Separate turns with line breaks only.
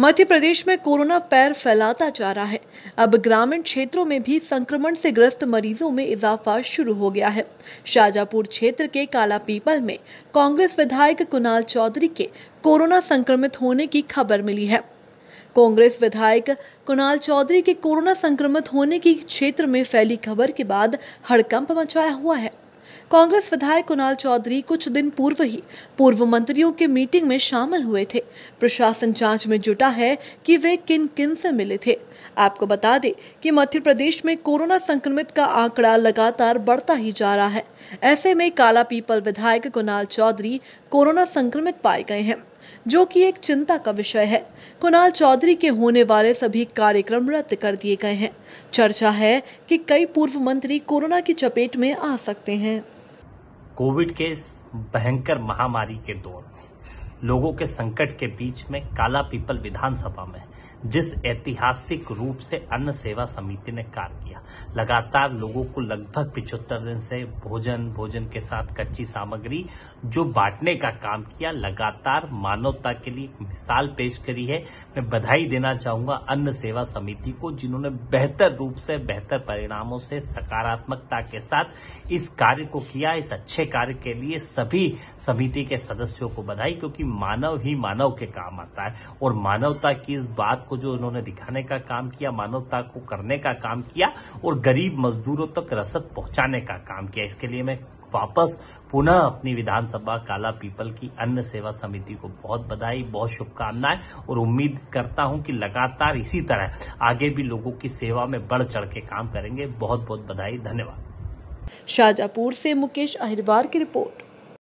मध्य प्रदेश में कोरोना पैर फैलाता जा रहा है। अब ग्रामीण क्षेत्रों में भी संक्रमण से ग्रस्त मरीजों में इजाफा शुरू हो गया है। शाजापुर क्षेत्र के काला पीपल में कांग्रेस विधायक कुणाल चौधरी के कोरोना संक्रमित होने की खबर मिली है। कांग्रेस विधायक कुणाल चौधरी के कोरोना संक्रमित होने की क्षेत्र में फैली खबर के बाद हड़कंप मचाया हुआ है। कांग्रेस विधायक कुणाल चौधरी कुछ दिन पूर्व ही पूर्व मंत्रियों के मीटिंग में शामिल हुए थे। प्रशासन जाँच में जुटा है कि वे किन किन से मिले थे। आपको बता दें कि मध्य प्रदेश में कोरोना संक्रमित का आंकड़ा लगातार बढ़ता ही जा रहा है। ऐसे में काला पीपल विधायक कुणाल चौधरी कोरोना संक्रमित पाए गए हैं। जो कि एक चिंता का विषय है। कुणाल चौधरी के होने वाले सभी कार्यक्रम रद्द कर दिए गए हैं। चर्चा है कि कई पूर्व मंत्री कोरोना की चपेट में आ सकते हैं।
कोविड के इस भयंकर महामारी के दौर में लोगों के संकट के बीच में काला पीपल विधानसभा में, जिस ऐतिहासिक रूप से अन्न सेवा समिति ने कार्य किया। लगातार लोगों को लगभग पिछहत्तर दिन से भोजन भोजन के साथ कच्ची सामग्री, जो बांटने का काम किया, लगातार मानवता के लिए मिसाल पेश करी है। मैं बधाई देना चाहूँगा अन्न सेवा समिति को, जिन्होंने बेहतर रूप से, बेहतर परिणामों से, सकारात्मकता के साथ इस कार्य को किया, इस अच्छे कार्य के लिए सभी समिति के सदस्यों को बधाई, क्योंकि मानव ही मानव के काम आता है। और मानवता की इस बात को जो उन्होंने दिखाने का काम किया, मानवता को करने का काम किया, और गरीब मजदूरों तक रसद पहुँचाने का काम किया। इसके लिए मैं वापस पुनः अपनी विधानसभा काला पीपल की अन्य सेवा समिति को बहुत बधाई, बहुत शुभकामनाएँ, और उम्मीद करता हूँ कि लगातार इसी तरह आगे भी लोगों की सेवा में बढ़ चढ़ के काम करेंगे। बहुत बहुत बधाई, धन्यवाद।
शाजापुर से मुकेश अहिरवार की रिपोर्ट।